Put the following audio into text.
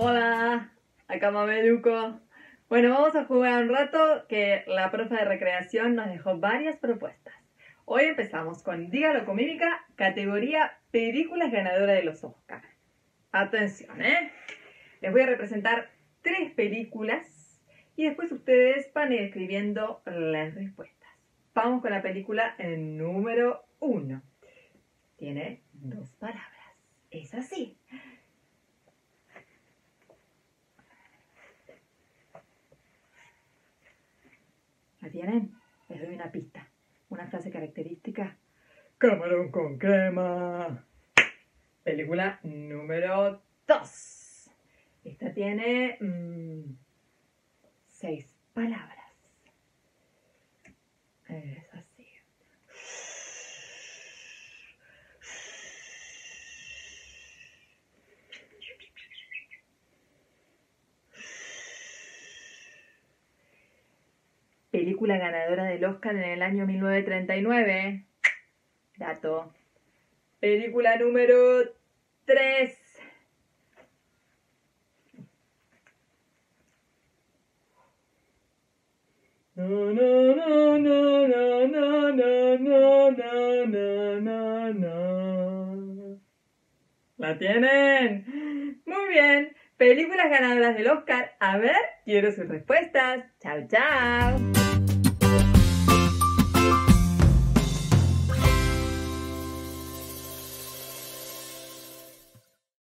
Hola, acá Mameluco. Bueno, vamos a jugar un rato que la profe de recreación nos dejó varias propuestas. Hoy empezamos con Dígalo con categoría películas ganadoras de los Oscars. Atención, ¿eh? Les voy a representar tres películas y después ustedes van a ir escribiendo las respuestas. Vamos con la película número uno. Tiene dos palabras. ¿La tienen? Les doy una pista. Una frase característica. Camarón con crema. Película número 2. Esta tiene mm, seis palabras. Película ganadora del Oscar en el año 1939. Dato. Película número 3. ¿La tienen? Muy bien. Películas ganadoras del Oscar. A ver, quiero sus respuestas. Chao, chao.